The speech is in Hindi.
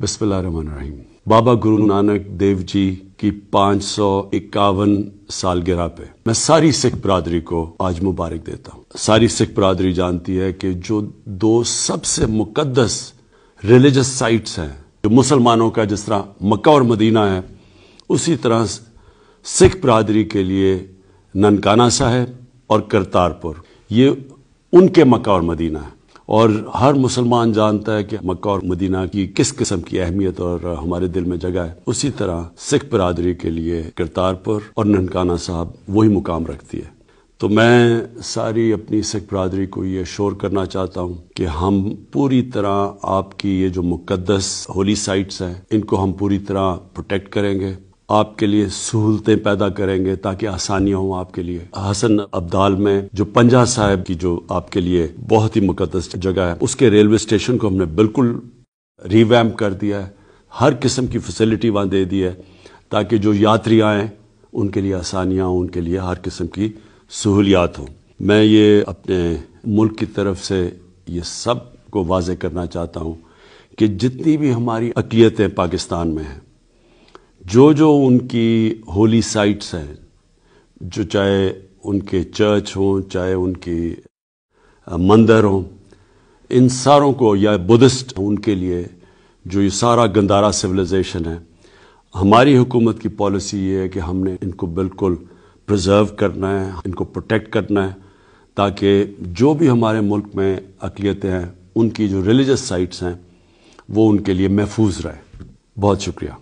बिस्मिल्लाहिर्रहमानिर्रहीम। बाबा गुरु नानक देव जी की पाँच सौ इक्यावन सालगिरह पे मैं सारी सिख बरादरी को आज मुबारक देता हूँ। सारी सिख बरादरी जानती है कि जो दो सबसे मुकद्दस रिलीजियस साइट्स हैं, जो मुसलमानों का जिस तरह मक्का और मदीना है, उसी तरह सिख बरादरी के लिए ननकाना साहब और करतारपुर। ये उनके मक्का और मदीना है। और हर मुसलमान जानता है कि मक्का और मदीना की किस किस्म की अहमियत और हमारे दिल में जगह है। उसी तरह सिख बरदरी के लिए करतारपुर और ननकाना साहब वही मुकाम रखती है। तो मैं सारी अपनी सिख बरदरी को ये शोर करना चाहता हूँ कि हम पूरी तरह आपकी ये जो मुकदस होली साइट्स हैं, इनको हम पूरी तरह प्रोटेक्ट करेंगे। आपके लिए सहूलतें पैदा करेंगे ताकि आसानियाँ हों आपके लिए। हसन अब्दाल में जो पंजा साहब की जो आपके लिए बहुत ही मुकदस जगह है, उसके रेलवे स्टेशन को हमने बिल्कुल रिवैम्प कर दिया है। हर किस्म की फैसिलिटी वहाँ दे दी है ताकि जो यात्री आएँ, उनके लिए आसानियाँ हों, उनके लिए हर किस्म की सहूलियात हों। मैं ये अपने मुल्क की तरफ़ से ये सबको वाज करना चाहता हूँ कि जितनी भी हमारी अकलीतें पाकिस्तान में हैं जो जो उनकी होली साइट्स हैं, जो चाहे उनके चर्च हों, चाहे उनकी मंदिर हों, इन सारों को, या बुद्धिस्ट उनके लिए जो ये सारा गंदारा सिविलाइजेशन है, हमारी हुकूमत की पॉलिसी ये है कि हमने इनको बिल्कुल प्रिजर्व करना है, इनको प्रोटेक्ट करना है, ताकि जो भी हमारे मुल्क में अकलीतें हैं, उनकी जो रिलीजस साइट्स हैं, वो उनके लिए महफूज रहे। बहुत शुक्रिया।